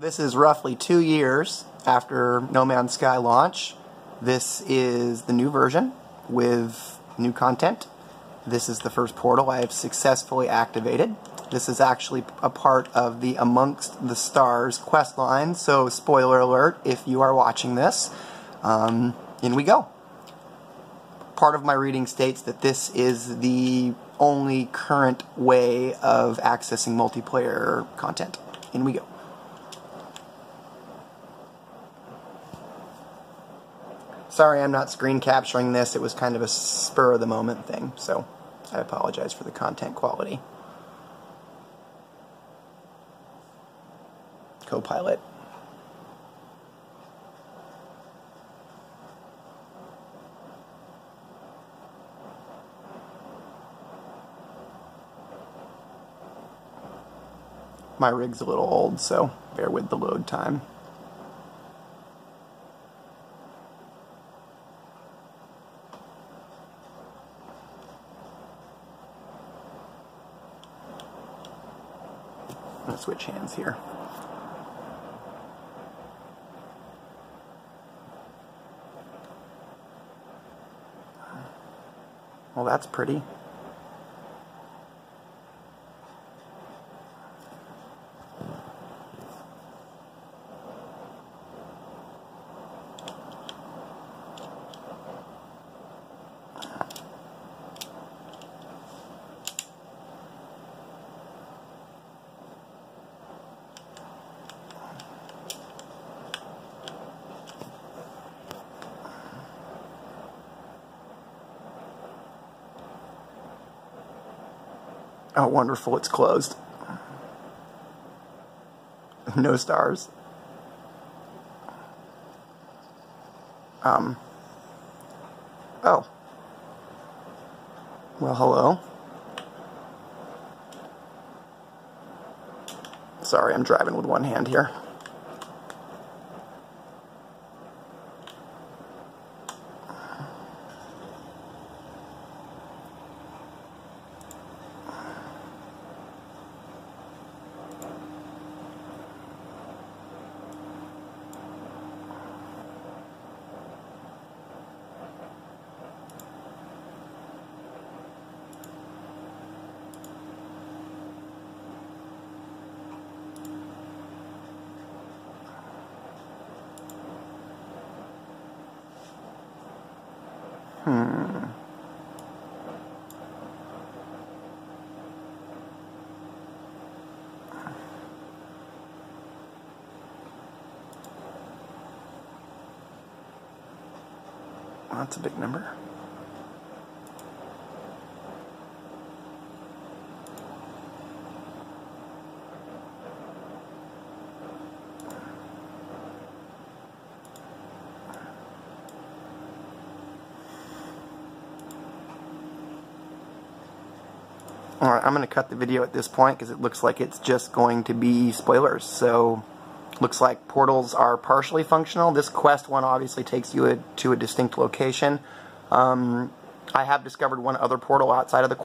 This is roughly two years after No Man's Sky launch. This is the new version with new content. This is the first portal I have successfully activated. This is actually a part of the Amongst the Stars quest line, so spoiler alert if you are watching this. Um, in we go. Part of my reading states that this is the only current way of accessing multiplayer content. In we go. Sorry I'm not screen capturing this, it was kind of a spur of the moment thing, so I apologize for the content quality. Copilot. My rig's a little old, so bear with the load time. Going to switch hands here. Well, that's pretty. Oh, wonderful, it's closed. No stars. Um. Oh. Well, hello. Sorry, I'm driving with one hand here. Hmm. That's a big number. Alright, I'm going to cut the video at this point because it looks like it's just going to be spoilers. So, looks like portals are partially functional. This quest one obviously takes you a, to a distinct location. Um, I have discovered one other portal outside of the